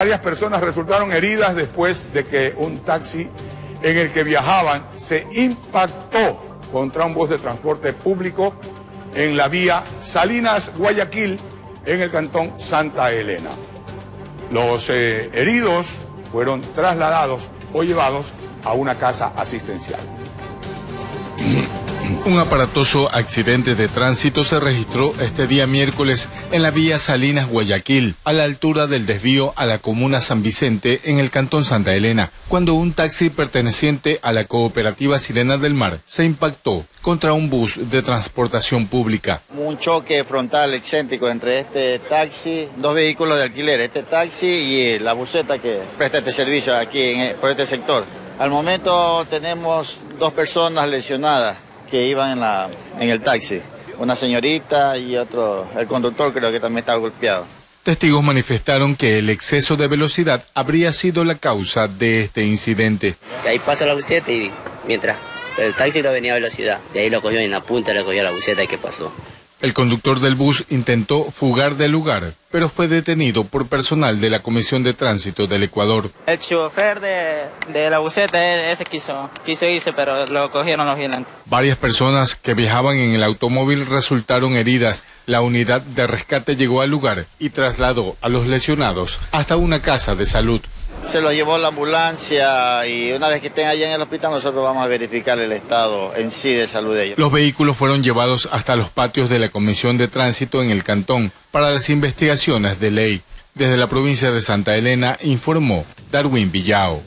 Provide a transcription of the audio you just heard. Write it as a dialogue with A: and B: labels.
A: Varias personas resultaron heridas después de que un taxi en el que viajaban se impactó contra un bus de transporte público en la vía Salinas Guayaquil en el cantón Santa Elena. Los eh, heridos fueron trasladados o llevados a una casa asistencial.
B: Un aparatoso accidente de tránsito se registró este día miércoles en la vía Salinas Guayaquil, a la altura del desvío a la comuna San Vicente en el cantón Santa Elena, cuando un taxi perteneciente a la cooperativa Sirena del Mar se impactó contra un bus de transportación pública.
C: Un choque frontal excéntrico entre este taxi, dos vehículos de alquiler, este taxi y la buseta que presta este servicio aquí por este sector. Al momento tenemos dos personas lesionadas que iban en, la, en el taxi. Una señorita y otro, el conductor creo que también estaba golpeado.
B: Testigos manifestaron que el exceso de velocidad habría sido la causa de este incidente.
D: Ahí pasa la buceta y mientras el taxi no venía a velocidad, de ahí lo cogió en la punta, le cogió la buceta y qué pasó.
B: El conductor del bus intentó fugar del lugar, pero fue detenido por personal de la Comisión de Tránsito del Ecuador.
E: El chofer de, la buseta ese quiso, quiso irse, pero lo cogieron los vigilantes.
B: Varias personas que viajaban en el automóvil resultaron heridas. La unidad de rescate llegó al lugar y trasladó a los lesionados hasta una casa de salud
C: se lo llevó la ambulancia y una vez que estén allá en el hospital nosotros vamos a verificar el estado en sí de salud de ellos.
B: Los vehículos fueron llevados hasta los patios de la Comisión de Tránsito en el Cantón para las investigaciones de ley. Desde la provincia de Santa Elena informó Darwin Villao.